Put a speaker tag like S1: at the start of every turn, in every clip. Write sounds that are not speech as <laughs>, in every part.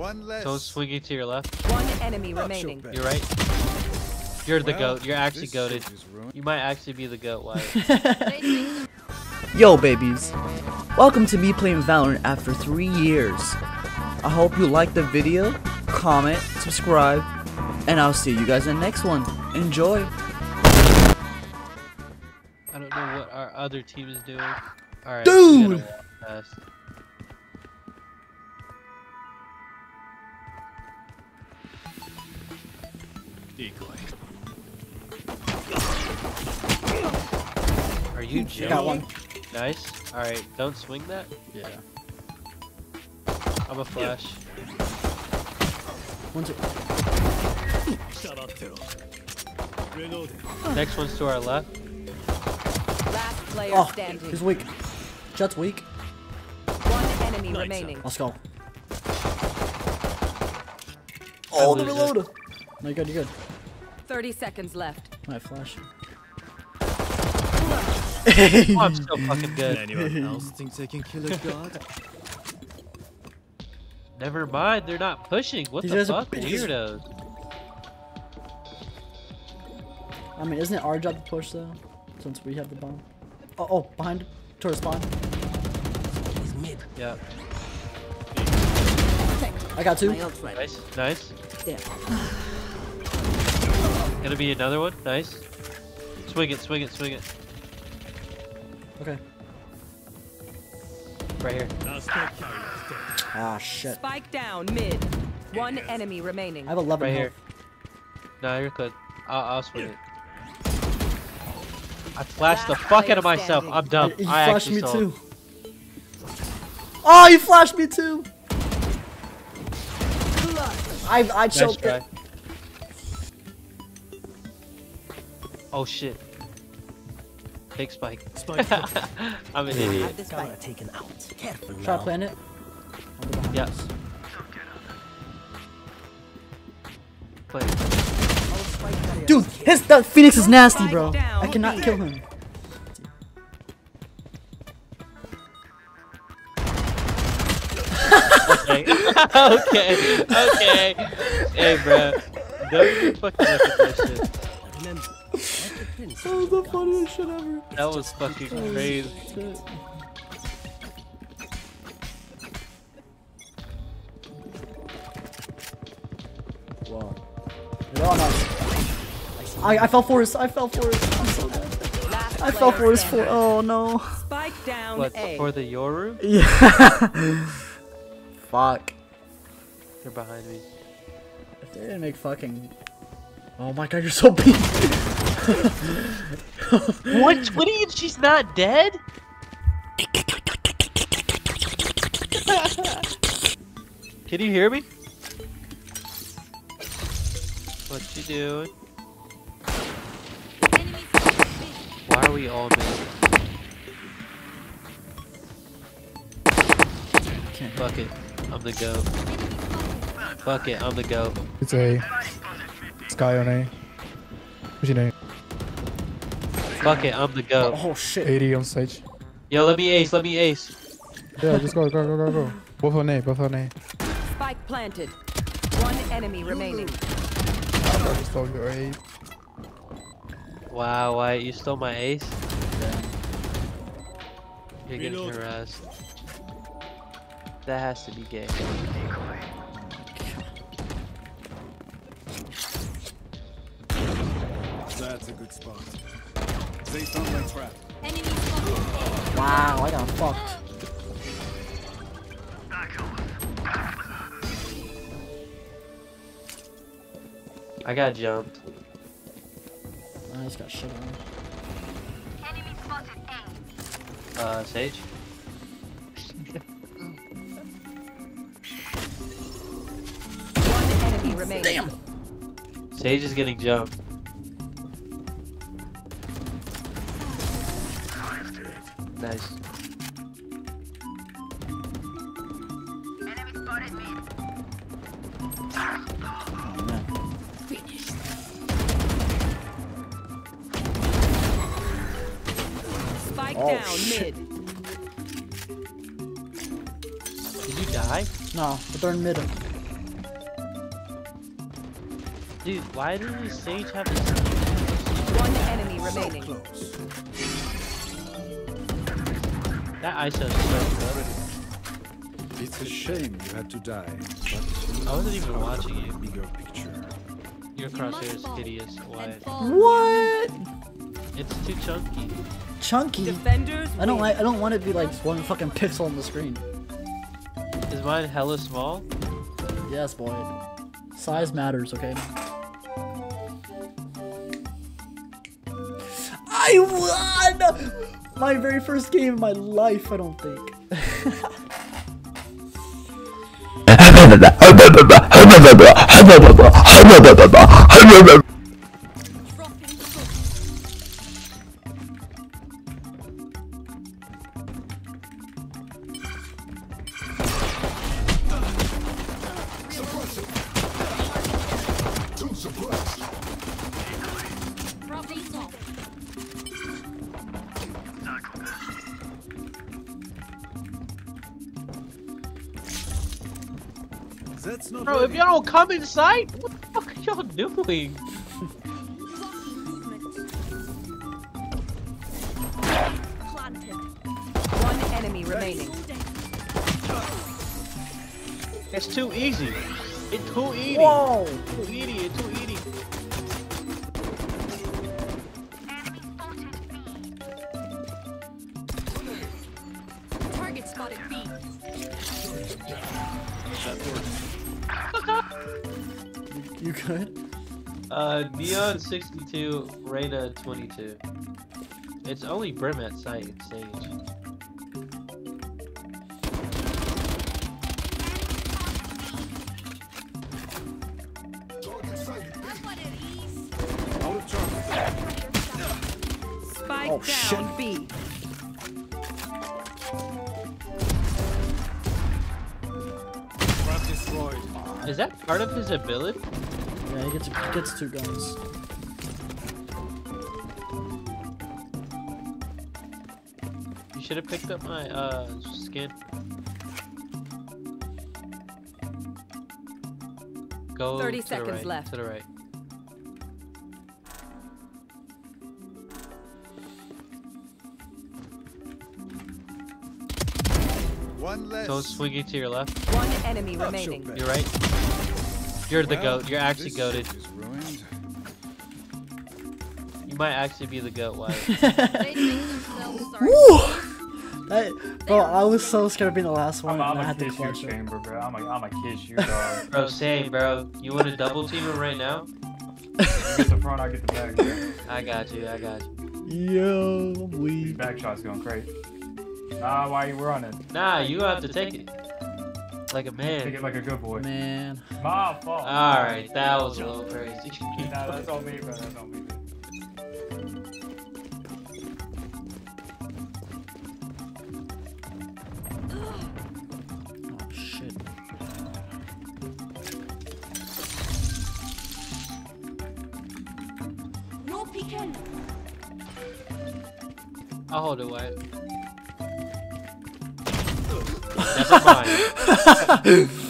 S1: One less.
S2: Someone's swinging to your left.
S3: One enemy
S1: Not
S3: remaining.
S1: bad.
S2: You're right. You're the
S1: Well,
S2: goat. You're actually
S1: this
S2: goated.
S1: stage is ruined.
S2: You might actually be the goat, Wyatt. <laughs>
S4: Yo, babies. Welcome to me playing Valorant after three years. I hope you liked the video, comment, subscribe, and I'll see you guys in the next one. Enjoy.
S2: I don't know what our other team is doing. Alright.
S4: Dude!
S1: Decoy.
S2: Are you
S4: Got
S2: joking?
S4: one.
S2: Nice. Alright, don't swing that.
S4: Yeah.
S2: I'm a flash.
S4: One, two.
S2: Next one's to our left.
S3: Last player
S4: Oh,
S3: standing.
S4: he's weak. Jett's weak.
S3: One enemy remaining.
S4: Let's go. Oh, the
S2: lose it.
S4: reload. No, you're good, you're good.
S3: 30 seconds left.
S4: My flash. <laughs>
S2: Oh, I'm so <laughs> fucking good.
S5: Anyone else thinks they can kill a god?
S2: Never mind, they're not pushing. What
S4: These
S2: the fuck?
S4: bitches.
S2: Weirdos.
S4: I mean, isn't it our job to push though? Since we have the bomb. Oh, oh, behind. Towards spawn. He's mid.
S2: Yeah.
S4: I got two.
S2: Nice. Nice. Gonna be another one. Nice. Swing it, swing it, swing it.
S4: Okay.
S2: Right here.
S4: Ah, shit.
S3: Spike down mid. One enemy remaining.
S4: I have 11
S2: Right
S4: health.
S2: here. Nah, you're good. I'll, I'll swing it. I flashed the fuck out of myself. I'm dumb.
S4: You
S2: I
S4: flashed me
S2: saw.
S4: too. Oh, you flashed me too. I I
S2: Nice
S4: choked
S2: try. Oh shit. Big spike.
S5: Spike <laughs>
S2: I'm an idiot.
S5: taken out. Careful
S4: Try to plan it. I'll go behind
S2: Yeah.
S4: us.
S2: Play.
S4: Dude, his that Phoenix is nasty, bro. I cannot kill him.
S2: Okay. <laughs> okay. Okay. Hey, bro. Don't fucking look at that shit.
S4: That was the funniest shit ever.
S2: That was fucking oh, crazy.
S4: Whoa. They're on us. I, I fell for his. I fell for his. I'm so dead. I fell for his.
S3: standing.
S4: For, oh no.
S3: Spike down
S2: What,
S3: A.
S2: for the Yoru?
S4: Yeah. <laughs> Fuck.
S2: They're behind me.
S4: If they didn't make fucking. Oh my god, you're so <laughs> big.
S2: What? What do you? She's not dead? Can you hear me? What you doing? Why are we all missing? Fuck it. I'm the goat. Fuck it. I'm the goat.
S6: It's a Skye on A. What's your A.
S2: Fuck it. I'm the goat.
S4: Oh shit.
S6: 80 on stage.
S2: Yo, let me ace. Let me ace.
S6: Yeah, just go, go, go, go, go. Both on A, both on A.
S3: Spike planted. One enemy remaining.
S6: I just stole your A.
S2: Wow, Wyatt, you stole my ace? You're getting
S5: Reload.
S2: harassed. That has to be gay.
S1: That's a good spot. They found my trap.
S4: Wow, I got fucked.
S2: I got jumped.
S4: I just got shit on.
S2: Uh, Sage?
S3: One enemy remaining.
S4: Damn.
S2: Sage is getting jumped. Nice.
S4: Oh, man.
S3: Spike down
S4: shit.
S3: mid.
S2: Did you die?
S4: No, but they're in mid.
S2: Dude, why does this stage have this?
S3: One enemy remaining.
S1: Close.
S2: That ISO is so good.
S1: It's a shame you had to die.
S2: I wasn't even watching
S1: the
S2: you.
S1: Bigger picture.
S2: Your crosshair is hideous. Why?
S4: What?
S2: It's too chunky.
S4: Chunky.
S3: Defenders.
S4: I don't like. I don't want it to be like one fucking pixel on the screen.
S2: Is mine hella small?
S4: Yes, boy. Size matters, okay? I won! My very first game in my life, I don't think. <laughs> <laughs>
S2: y'all?
S3: One enemy remaining.
S2: It's too easy. It's too easy.
S4: Whoa!
S2: Too easy. It's too easy.
S7: Target spotted B. <laughs>
S4: You good?
S2: Uh, Neon 62, Reyna 22. It's only Brim at sight stage.
S1: Out of charge.
S3: Spike
S4: Oh,
S3: down
S4: shit.
S3: B.
S2: Is that part of his ability?
S4: Yeah, he gets he gets two guns.
S2: You should have picked up my uh skin. Go
S3: 30
S2: to the
S3: seconds
S2: right,
S3: left.
S2: To the right.
S1: One less.
S2: Don't swing it to your left.
S3: One enemy
S1: Not
S3: remaining.
S2: You're right. You're the
S1: Well,
S2: goat. You're actually
S1: this
S2: goated.
S1: is ruined.
S2: You might actually be the goat. Wyatt. <laughs>
S7: They think themselves sorry.
S4: Woo! That, bro, I was so scared of being the last one,
S6: I'm,
S4: and I
S6: I'm
S4: had
S6: a
S4: to
S6: kiss you,
S4: clutch it.
S6: chamber, bro. I'm a, I'm a kiss you, dog. <laughs>
S2: bro, same, bro. You want to double team him right now?
S6: you get the front, I get the back. Bro.
S2: I got you. I got you.
S4: Yo,
S6: These
S4: we.
S6: back shots going crazy. Nah, why you running?
S2: Nah, you have to take it like a
S6: Take
S2: man.
S6: it like a good boy.
S4: Man.
S6: My fault.
S2: All right, that was a little crazy.
S6: Nah, that's on me, bro. That's on me. Bro.
S4: Oh, shit.
S7: No peeking.
S2: I'll hold it, Wyatt. Never mind. <laughs>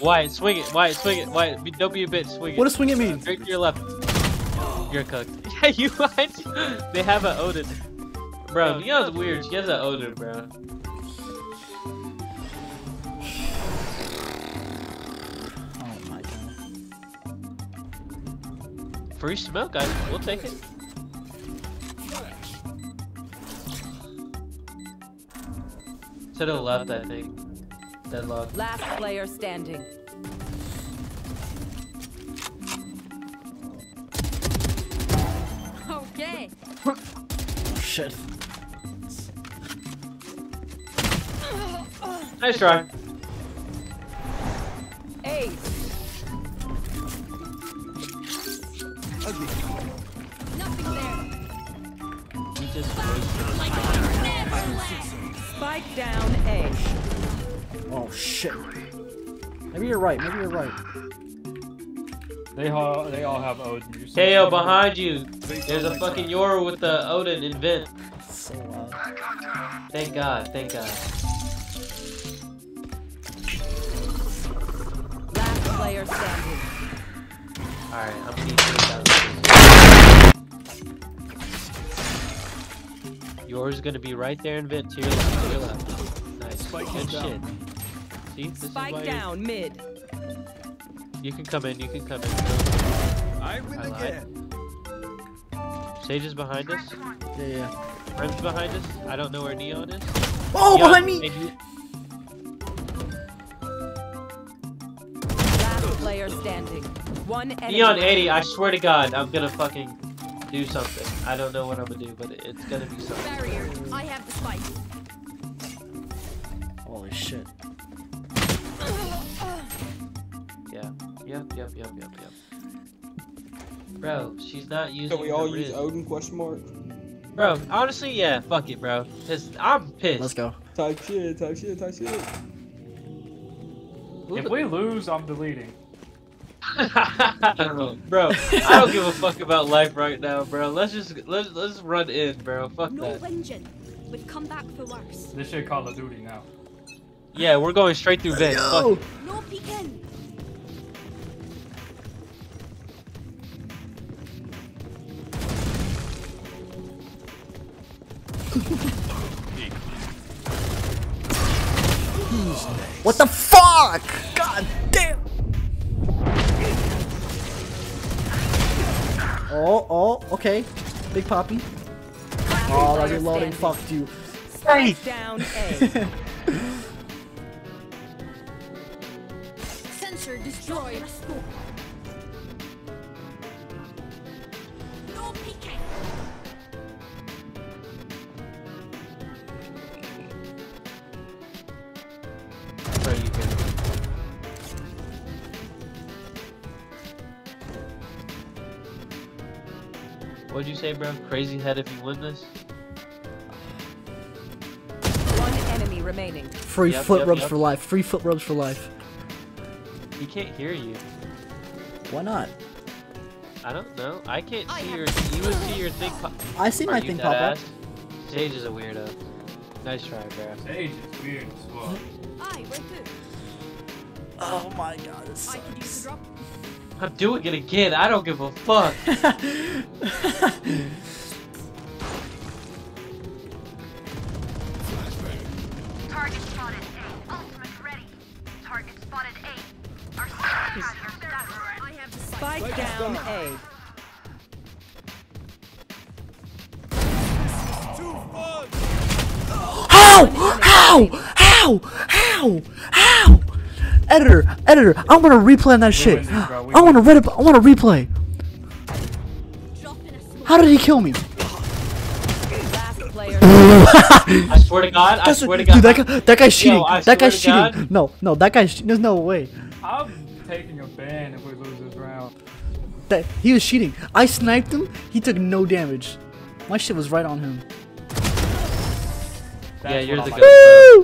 S2: Wyatt, swing it. Wyatt, swing it. Be- don't be a bitch. Swing it.
S4: What does swing it mean?
S2: Straight to your left. You're cooked. <laughs> Yeah, you might. They have an Odin. Bro, Neon's weird. She has an Odin, bro.
S4: Oh my god.
S2: Free smoke, guys. We'll take it. To the left, I think. Deadlock.
S3: Last player standing.
S7: Okay.
S4: Shit.
S2: Nice try.
S3: Ace.
S1: Ugly.
S7: Nothing there.
S2: We just wasted.
S7: Like I never.
S3: Spike down A.
S4: Oh shit. Maybe you're right. Maybe you're right.
S6: They all, they all have Odin. You're so
S2: KO behind you. There's a fucking Yoru with the Odin invent.
S4: So loud.
S2: Thank God. Thank God.
S3: Last player standing.
S2: Alright, I'm being out. Yours is gonna be right there in vent to your left. To your left. Nice. Good
S1: is
S2: shit.
S1: Down.
S2: See, this is
S3: Spike
S2: why
S3: down mid.
S2: You can come in. You can come in.
S1: I win
S2: I lied.
S1: again.
S2: Sage is behind us.
S4: Yeah, yeah.
S2: Rem's behind us. I don't know where Neon is.
S4: Oh,
S2: Neon,
S4: behind me!
S3: Last player standing. One enemy.
S2: Neon 80. I swear to God, I'm gonna fucking do something. I don't know what I'm gonna do, but it's gonna be something.
S7: Barrier. I have the spike.
S4: Holy shit.
S2: Yep, yep, yep, yep, yep. Bro, she's not using
S8: So we all
S2: her
S8: use
S2: wrist.
S8: Odin question mark?
S2: Bro, honestly, yeah, fuck it, bro. Cause I'm pissed.
S4: Let's go.
S8: Type shit, type shit, type shit.
S6: If we lose, I'm deleting. <laughs>
S2: bro, I don't give a fuck about life right now, bro. Let's just let's let's run in, bro. Fuck
S7: No
S2: that.
S7: whinging. We've come back for worse.
S6: This shit Call of Duty now.
S2: Yeah, we're going straight through vent. Fuck
S4: Yo!
S2: it.
S7: No peeking.
S4: Fuck? God damn! Oh, oh, okay. Big Poppy. Oh, that's
S3: player
S4: reloading.
S3: standing.
S4: Fucked you.
S3: Spike down A.
S7: Sensor destroyed.
S2: Say, bro? Crazy head if you win this?
S3: One enemy remaining.
S4: Free
S2: Yep,
S4: foot
S2: yep,
S4: rubs
S2: yep.
S4: for life. Free foot rubs for life.
S2: He can't hear you.
S4: Why not?
S2: I don't know. I can't see
S7: have
S2: your. You would see your thing pop.
S4: I see
S2: Are
S4: my thing
S2: dead
S4: pop up.
S2: ass? Sage is a weirdo. Nice try, bro.
S6: Sage is weird as well.
S7: Aye, we're.
S4: Oh my god, it
S7: I could use a drop.
S2: I'm doing it again. I don't give a fuck. <laughs>
S9: Target spotted A. Ultimate ready. Target spotted A. Our second carrier's down.
S7: I have the spike.
S3: Spike down A.
S4: How? How? How? How? How? Editor, editor, I want to replay on that shit.
S6: win this, bro. We
S4: I want to read I want to replay.
S7: Drop in a smoke.
S4: How did he kill me? <laughs>
S2: I swear to God. I
S4: That's-
S2: swear to God.
S4: Dude, that, guy, that guy's cheating.
S2: I
S4: that guy's
S2: swear to
S4: cheating. No, no, that guy's. There's no way.
S6: I'm taking a ban if we lose this round.
S4: That he was cheating. I sniped him. He took no damage. My shit was right on him.
S6: That's
S2: yeah, you're
S6: what
S2: the
S6: I'm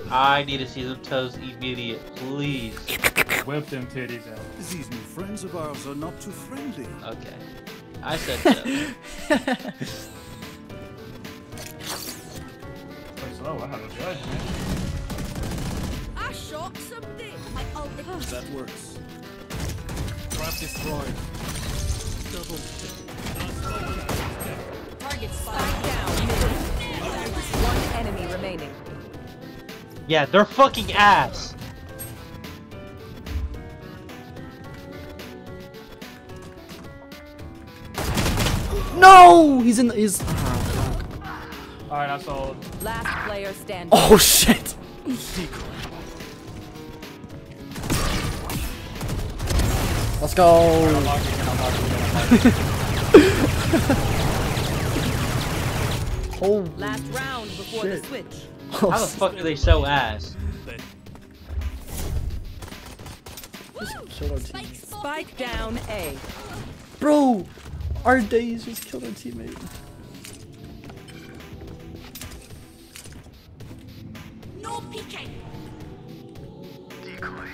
S2: ghost. I need to see them toes immediate, please. <laughs>
S6: Whip them titties out.
S1: These new friends of ours are not too friendly.
S2: Okay. I said so. <laughs>
S6: Play slow, I have a judge.
S7: I shot somebody. My ult.
S1: That works. Trap destroyed. Double
S7: Target
S3: Spike
S7: spike.
S3: down mid. One enemy remaining.
S2: yeah, they're fucking ass.
S4: No, he's in. He's.
S6: Uh, Alright, I sold.
S3: Last player standing.
S4: Oh shit. Let's go. <laughs> Oh.
S3: Last round before
S4: Shit.
S3: the switch.
S2: Oh, How the fuck are they so ass?
S7: Spike spotted.
S3: Spike down A.
S4: Bro, our days just killed our teammate.
S7: No peeking.
S9: Decoy.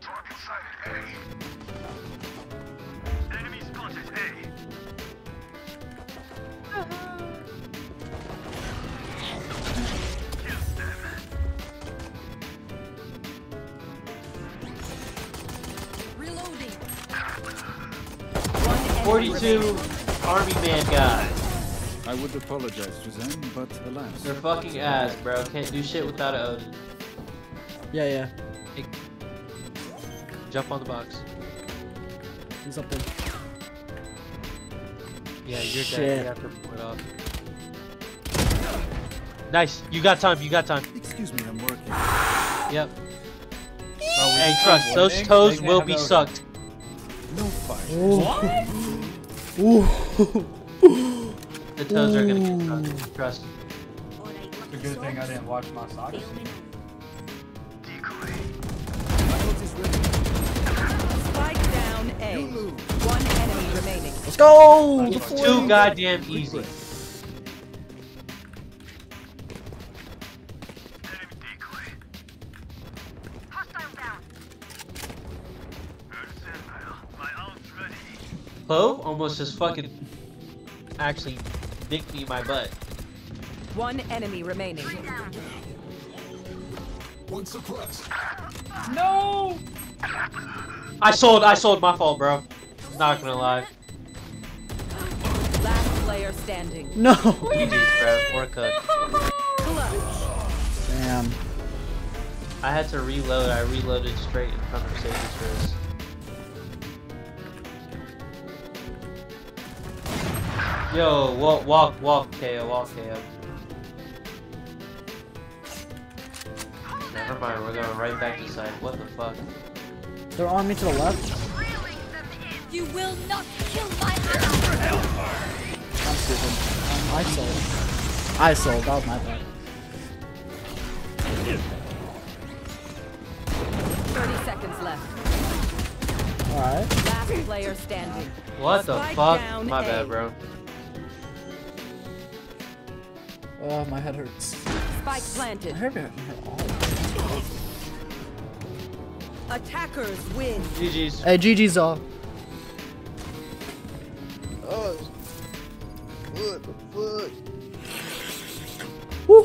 S9: Target sighted A.
S2: 42 army man guys.
S1: I would apologize to them, but alas.
S2: They're fucking ass, bro. Can't do shit without a Odin.
S4: Yeah, yeah.
S2: Jump on the box.
S4: He's up there.
S2: Yeah, you're
S4: Shit.
S2: dead. You have to pull it off. Nice. You got time. You got time.
S1: Excuse me, I'm working.
S2: Yep. Hey, trust. Those toes will be sucked.
S1: No fire.
S4: Ooh.
S2: The toes are gonna get sucked. Trust.
S6: It's a good thing I didn't watch my socks.
S3: Spike down A. One enemy remaining.
S4: Let's go!
S2: It's too goddamn easy. Clove almost just fucking actually dicked me in my butt.
S3: One enemy remaining. One suppressed. No!
S2: I sold. I sold. My fault, bro. Not gonna lie.
S3: Last player standing.
S4: No!
S2: GG's, <laughs> bro. We're cooked.
S4: Damn.
S2: I had to reload. I reloaded straight in front of Sage's first. Yo, walk, walk, walk, KO, walk, KO. Never mind, we're going right back to side. What the fuck?
S4: They're on me to the left.
S7: You will not kill my
S4: I'm stupid. Um, I sold. I sold. That was my bad.
S3: 30 seconds left.
S4: Alright.
S3: Last player standing.
S2: What the
S3: Spike
S2: fuck? My
S3: A.
S2: bad, bro.
S4: Oh, my head hurts.
S3: Spike
S4: My
S3: planted.
S4: head hurt. my all-
S3: Attackers win.
S2: GG's.
S4: Hey, GG's all. Oh, what the fuck? Woo.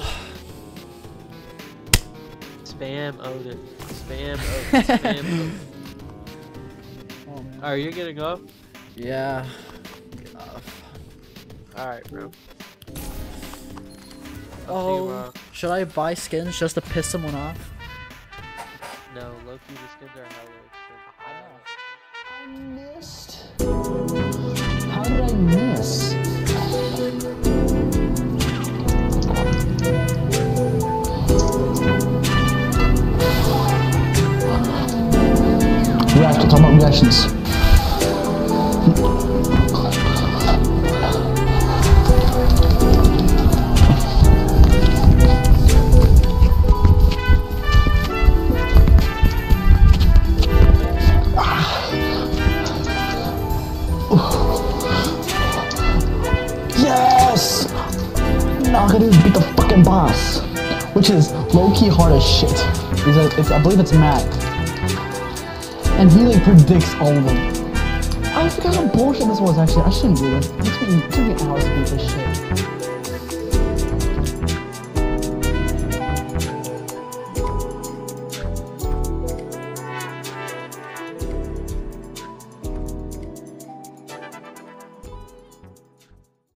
S2: Spam Odin. Spam Odin. <laughs> Spam Odin.
S4: Oh, man.
S2: Alright, you're getting off?
S4: Yeah. Get off.
S2: Alright, bro.
S4: Oh, should I buy skins just to piss someone off?
S2: No, Loki, the skins are hella expensive. I missed.
S10: How did I miss? React, talk about reactions. Which is low-key hard as shit. A, it's I believe it's Matt, and he like predicts all of them. I forgot how bullshit this was actually. I shouldn't do this. It took me, it took me hours to beat this shit.